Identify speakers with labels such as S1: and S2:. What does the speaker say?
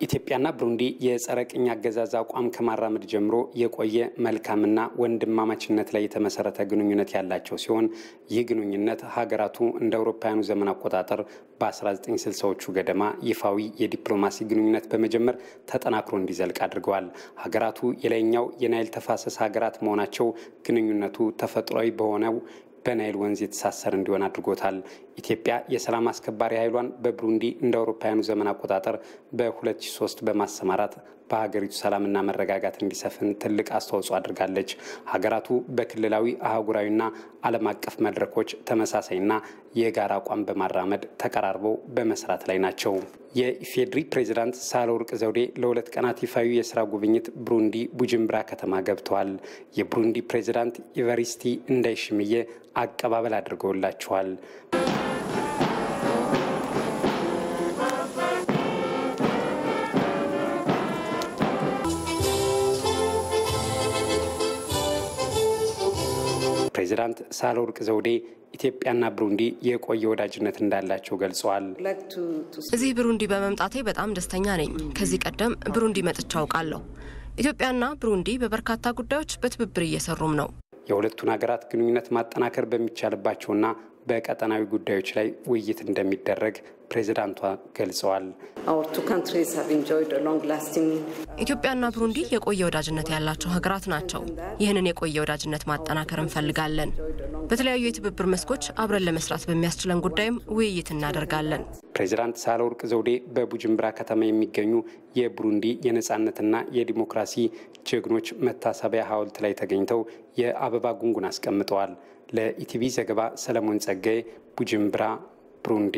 S1: ኢትዮጵያና ብሩንዲ የጸረ ቅኝ አገዛዝ አቋም ከማራመድ ጀምሮ የቆየ መልካምና ወንድማማችነት ላይ የተመሰረተ ግንኙነት ያላቸው ሲሆን ይህ ግንኙነት ሀገራቱ እንደ አውሮፓውያኑ ዘመን አቆጣጠር በ1960ዎቹ ገደማ ይፋዊ የዲፕሎማሲ ግንኙነት በመጀመር ተጠናክሮ እንዲዘልቅ አድርገዋል። ሀገራቱ የላይኛው የናይል ተፋሰስ ሀገራት መሆናቸው ግንኙነቱ ተፈጥሯዊ በሆነው በናይል ወንዝ የተሳሰረ እንዲሆን አድርጎታል። ኢትዮጵያ የሰላም አስከባሪ ኃይሏን በብሩንዲ እንደ አውሮፓውያኑ ዘመን አቆጣጠር በ2003 በማሰማራት በሀገሪቱ ሰላምና መረጋጋት እንዲሰፍን ትልቅ አስተዋጽኦ አድርጋለች። ሀገራቱ በክልላዊ አህጉራዊና ዓለም አቀፍ መድረኮች ተመሳሳይና የጋራ አቋም በማራመድ ተቀራርበው በመስራት ላይ ናቸው። የኢፌዴሪ ፕሬዚዳንት ሳህለወርቅ ዘውዴ ለሁለት ቀናት ይፋዊ የስራ ጉብኝት ብሩንዲ ቡጅምብራ ከተማ ገብተዋል። የብሩንዲ ፕሬዚዳንት ኢቨሪስቲ እንዳይሽምዬ አቀባበል አድርገውላቸዋል። ፕሬዚዳንት ሳህለወርቅ ዘውዴ ኢትዮጵያና ብሩንዲ የቆየ ወዳጅነት እንዳላቸው ገልጸዋል።
S2: እዚህ ብሩንዲ በመምጣቴ በጣም ደስተኛ ነኝ። ከዚህ ቀደም ብሩንዲ መጥቻ አውቃለሁ። ኢትዮጵያና ብሩንዲ በበርካታ ጉዳዮች በትብብር እየሰሩም ነው።
S1: የሁለቱን ሀገራት ግንኙነት ማጠናከር በሚቻልባቸውና በቀጠናዊ ጉዳዮች ላይ ውይይት እንደሚደረግ ፕሬዚዳንቷ ገልጸዋል።
S2: ኢትዮጵያና ብሩንዲ የቆየ ወዳጅነት ያላቸው ሀገራት ናቸው። ይህንን የቆየ ወዳጅነት ማጠናከር እንፈልጋለን። በተለያዩ የትብብር መስኮች አብረን ለመስራት በሚያስችለን ጉዳይም ውይይት እናደርጋለን።
S1: ፕሬዚዳንት ሳህለወርቅ ዘውዴ በቡጅምብራ ከተማ የሚገኙ የቡሩንዲ የነጻነትና የዲሞክራሲ ጀግኖች መታሰቢያ ሐውልት ላይ ተገኝተው የአበባ ጉንጉን አስቀምጠዋል። ለኢቲቪ ዘገባ ሰለሞን ጸጋዬ ቡጅምብራ ብሩንዲ